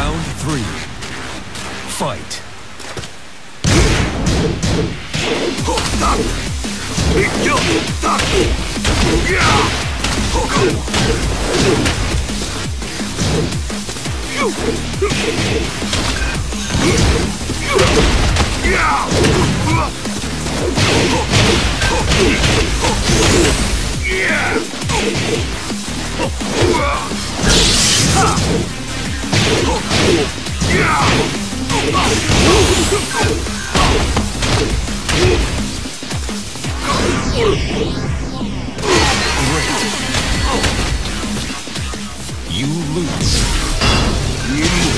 Round three. Fight. Great. You lose. You